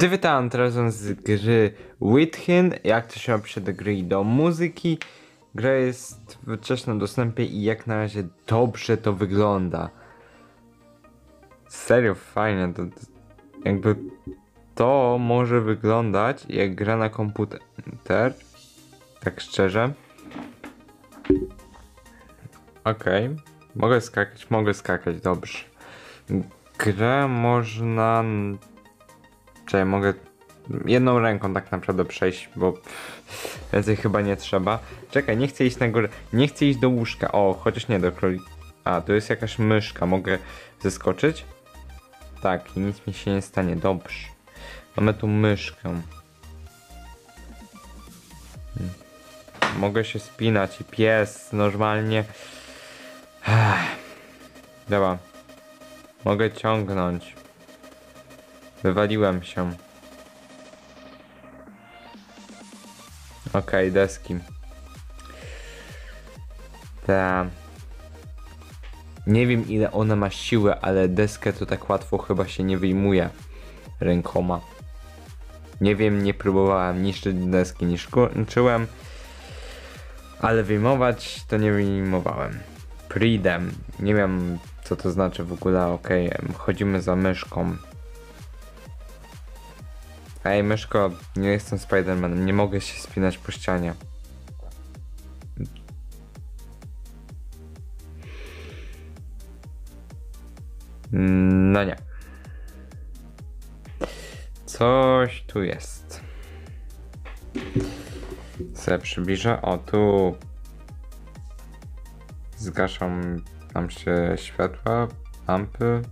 Witam teraz z gry Within, jak to się opisze do gry i do muzyki. Gra jest w wczesnym dostępie i jak na razie dobrze to wygląda. Serio fajnie, to, to jakby to może wyglądać jak gra na komputer, tak szczerze. Okej, mogę skakać, mogę skakać, dobrze. Grę można Czekaj, mogę jedną ręką tak naprawdę przejść, bo więcej chyba nie trzeba. Czekaj, nie chcę iść na górę. Nie chcę iść do łóżka. O, chociaż nie do króli. A, tu jest jakaś myszka. Mogę zeskoczyć? Tak, i nic mi się nie stanie. Dobrze. Mamy tu myszkę. Hmm. Mogę się spinać i pies normalnie. Dobra. Mogę ciągnąć. Wywaliłem się. Okej, deski. Ta. Nie wiem ile ona ma siły, ale deskę to tak łatwo chyba się nie wyjmuje rękoma. Nie wiem, nie próbowałem niszczyć deski, nie szkoczyłem. Ale wyjmować to nie wyjmowałem. Freedom. Nie wiem co to znaczy w ogóle, okej. Chodzimy za myszką. Ej, myszko, nie jestem Spidermanem, nie mogę się spinać po ścianie. No nie. Coś tu jest. Se przybliżę. O, tu zgaszą nam się światła, lampy.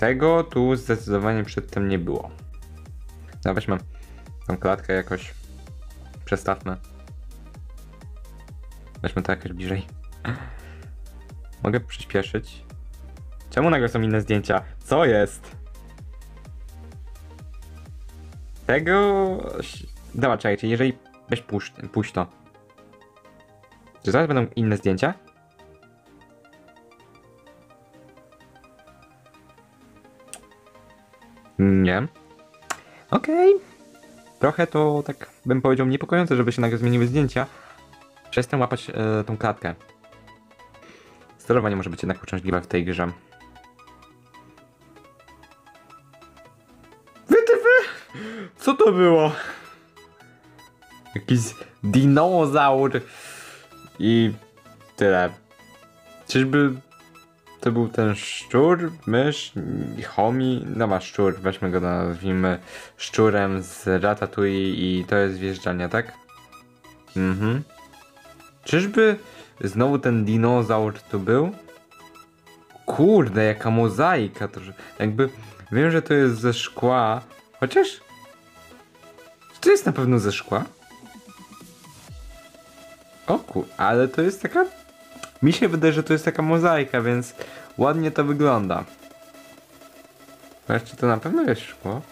Tego tu zdecydowanie przedtem nie było. No weźmy tą klatkę jakoś. Przestawmy. Weźmy to jakoś bliżej. Mogę przyspieszyć. Czemu nagle są inne zdjęcia? Co jest? Tego... Dobra, czekajcie, jeżeli... Weź puść, puść to. Czy zaraz będą inne zdjęcia? Nie. Okej. Okay. Trochę to tak bym powiedział niepokojące, żeby się nagle zmieniły zdjęcia. Przestań łapać e, tą klatkę. Sterowanie może być jednak uciążliwe w tej grze. Wytyfy! Co to było? Jakiś dinozaur. I tyle. Czyżby to był ten szczur, mysz, homi, no ma szczur, weźmy go nazwijmy szczurem z Ratatouille i to jest wjeżdżanie, tak? Mhm. Czyżby znowu ten dinozaur tu był? Kurde, jaka mozaika, to jakby, wiem, że to jest ze szkła, chociaż, to jest na pewno ze szkła? O kur... ale to jest taka mi się wydaje, że to jest taka mozaika, więc ładnie to wygląda. Czy to na pewno jest szkło?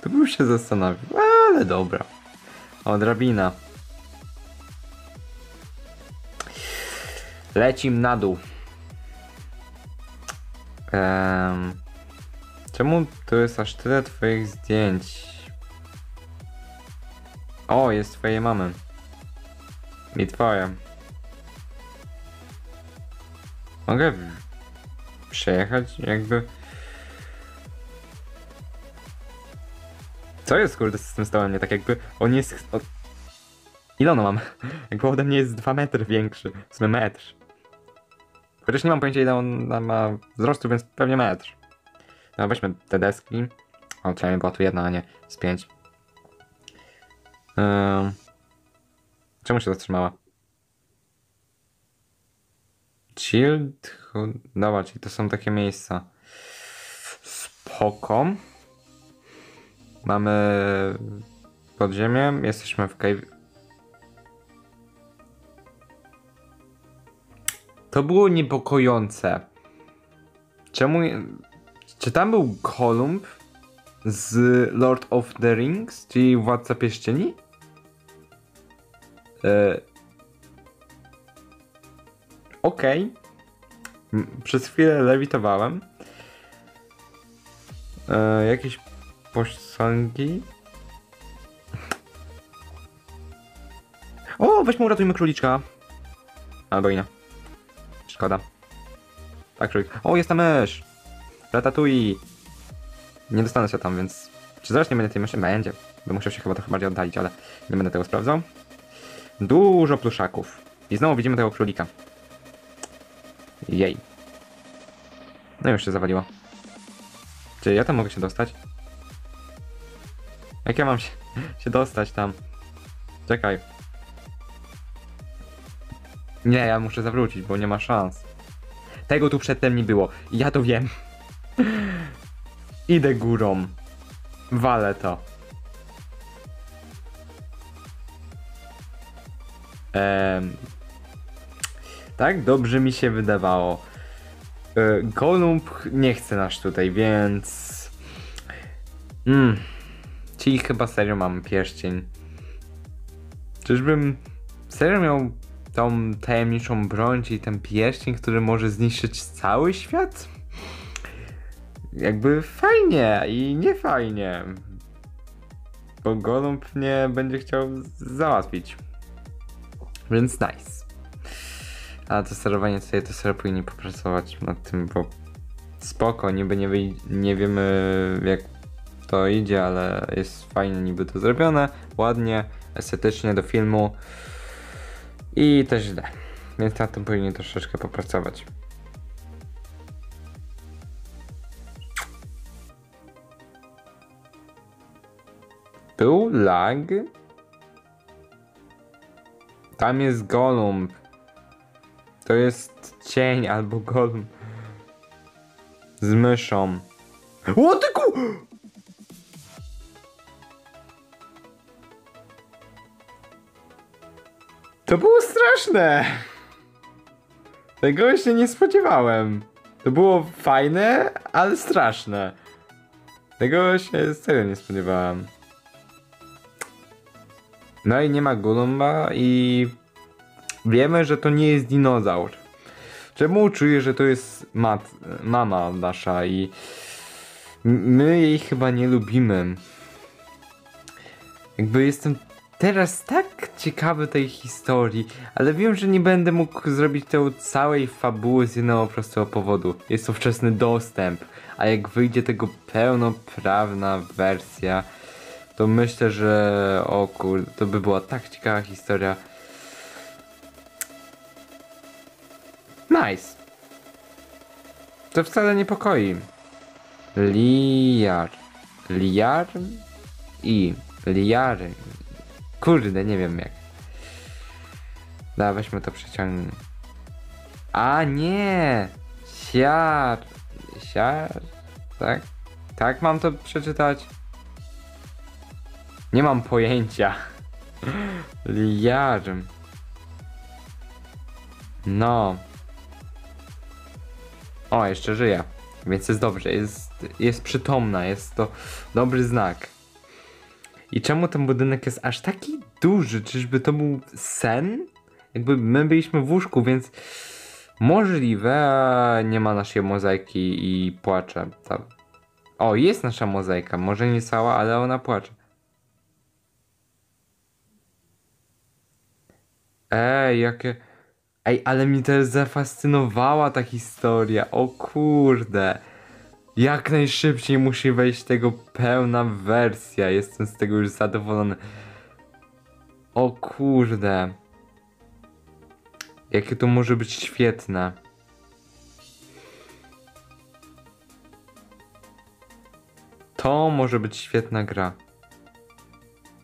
To bym się zastanowił, ale dobra. O, drabina. Lecim na dół. Czemu tu jest aż tyle twoich zdjęć? O, jest twojej mamy. I twoje. Mogę przejechać jakby... Co jest kurde z tym stołem? Nie tak jakby on jest... Ile ono mam? Jakby ode mnie jest 2 metry większy. W sumie metr. Chociaż nie mam pojęcia ile on ma wzrostu, więc pewnie metr. No weźmy te deski. O, przynajmniej była tu jedna, a nie z pięć. Um... Czemu się zatrzymała? Shield? Dobra, czyli to są takie miejsca. Spoko. Mamy podziemie, jesteśmy w cave. To było niepokojące. Czemu... Czy tam był Kolumb z Lord of the Rings, czyli Władca Pierścieni? E, Okay. Przez chwilę lewitowałem. E, jakieś posągi? O, weźmy uratujmy króliczka. Albo i nie. Szkoda. Tak, królik. O, jest ta mysz! Ratatouille! Nie dostanę się tam, więc... Czy zaraz nie będę tej myszy? Będzie. Bym musiał się chyba trochę bardziej oddalić, ale nie będę tego sprawdzał. Dużo pluszaków. I znowu widzimy tego królika. Jej. No już się zawaliło. Czy ja tam mogę się dostać? Jak ja mam się, się dostać tam? Czekaj. Nie, ja muszę zawrócić, bo nie ma szans. Tego tu przedtem nie było. Ja to wiem. Idę górą. Walę to. Tak dobrze mi się wydawało. E, Golumb nie chce nas tutaj, więc... Mm. Czyli chyba serio mam pierścień. Czyżbym serio miał tą tajemniczą broń, czyli ten pierścień, który może zniszczyć cały świat? Jakby fajnie i nie fajnie. Bo Golumb mnie będzie chciał załatwić. Więc nice. A to sterowanie tutaj to sobie powinni popracować nad tym, bo spoko, niby nie, wyj- nie wiemy jak to idzie, ale jest fajnie niby to zrobione, ładnie, estetycznie do filmu i też źle. Więc nad tym powinni troszeczkę popracować. Był lag? Tam jest Golumb. To jest cień albo Golumb. Z myszą. O ty ku... To było straszne. Tego się nie spodziewałem. To było fajne, ale straszne. Tego się serio nie spodziewałem. No i nie ma Golumba i wiemy, że to nie jest dinozaur. Czemu czuję, że to jest mat, mama nasza i my jej chyba nie lubimy. Jakby jestem teraz tak ciekawy tej historii, ale wiem, że nie będę mógł zrobić tej całej fabuły z jednego prostego powodu. Jest to wczesny dostęp, a jak wyjdzie tego pełnoprawna wersja, to myślę, że o kurde, to by była tak ciekawa historia. Nice. To wcale niepokoi. Liar. Liar? I. Liary. Kurde, nie wiem jak. Da, weźmy to przeciągnij. A nie! Siar. Siar? Tak? Tak mam to przeczytać? Nie mam pojęcia. Liar. No. O, jeszcze żyje. Więc jest dobrze. Jest, jest przytomna. Jest to dobry znak. I czemu ten budynek jest aż taki duży? Czyżby to był sen? Jakby my byliśmy w łóżku, więc możliwe, nie ma naszej mozaiki i płacze. Ta... O, jest nasza mozaika. Może nie cała, ale ona płacze. Ej, jakie... Ej, ale mi też zafascynowała ta historia. O kurde. Jak najszybciej musi wejść tego pełna wersja. Jestem z tego już zadowolony. O kurde. Jakie to może być świetne. To może być świetna gra.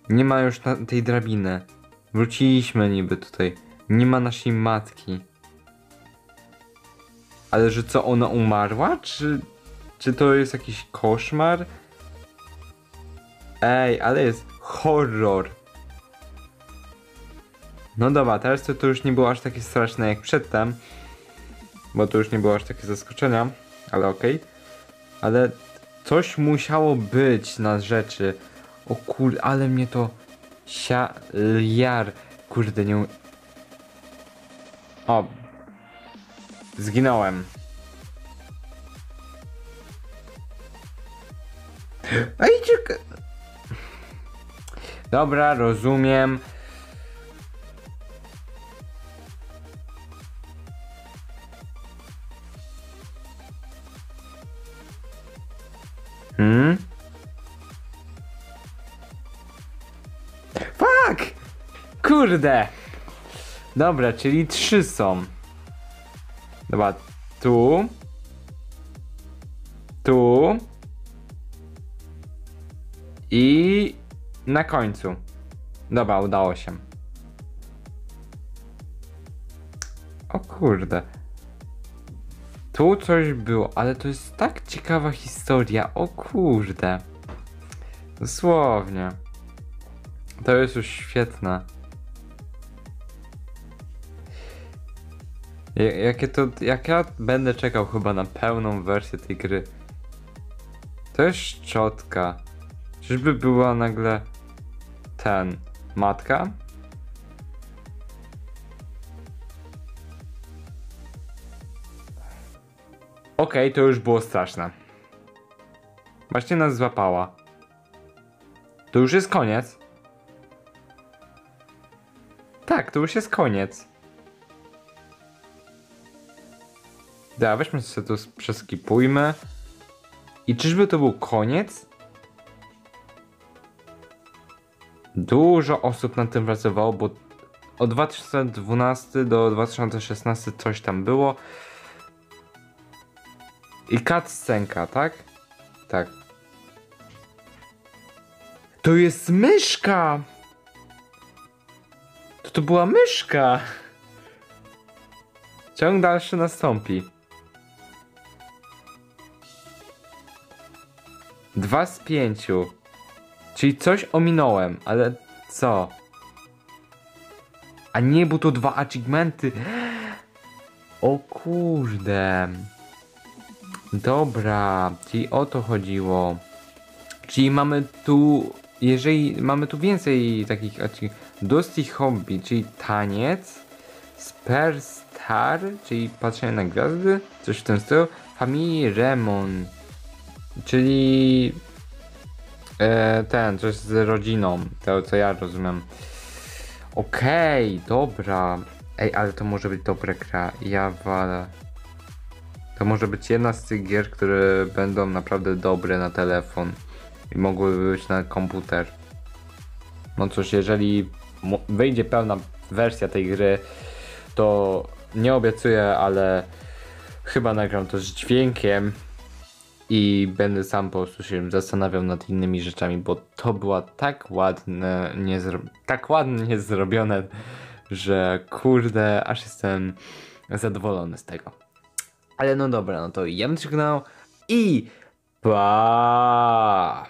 Nie ma już tej drabiny. Wróciliśmy niby tutaj. Nie ma naszej matki. Ale że co, ona umarła? Czy, czy to jest jakiś koszmar? Ej, ale jest horror. No dobra, teraz to, to już nie było aż takie straszne jak przedtem. Bo to już nie było aż takie zaskoczenia, ale okej. Ale coś musiało być na rzeczy. O kurde, ale mnie to sia... jar. Kurde, nie... O. Zginąłem. Ej, czekaj. Dobra, rozumiem. Hmm? Fuck! Kurde! Dobra, czyli trzy są. Dobra, tu. Tu. I na końcu. Dobra, udało się. O kurde. Tu coś było, ale to jest tak ciekawa historia. O kurde. Dosłownie. To jest już świetne. Jakie to. Jak ja będę czekał chyba na pełną wersję tej gry. To jest szczotka. Czyżby była nagle ten matka? Okej, to już było straszne. Właśnie nas złapała. To już jest koniec. Tak, to już jest koniec. Da, weźmy sobie to przeskipujmy. I czyżby to był koniec? Dużo osób nad tym pracowało, bo od 2012 do 2016 coś tam było. I cutscenka, tak? Tak. To jest myszka! To to była myszka! Ciąg dalszy nastąpi. Dwa z pięciu. Czyli coś ominąłem, ale co? A nie, bo to dwa achievementy. O kurde. Dobra, czyli o to chodziło. Czyli mamy tu, jeżeli mamy tu więcej takich. Dusty Hobby, czyli taniec. Spare Star, czyli patrzenie na gwiazdy. Coś w tym stylu. Family Remon, czyli e, ten, coś z rodziną. To co ja rozumiem. Okej, dobra. Ej, ale to może być dobra gra. Ja walę. To może być jedna z tych gier, które będą naprawdę dobre na telefon i mogłyby być na komputer. No cóż, jeżeli wyjdzie pełna wersja tej gry, to nie obiecuję, ale chyba nagram to z dźwiękiem i będę sam po prostu się zastanawiał nad innymi rzeczami, bo to była tak ładne, tak ładnie zrobione, że kurde, aż jestem zadowolony z tego. Ale no dobra, no to ja bym żegnał i pa!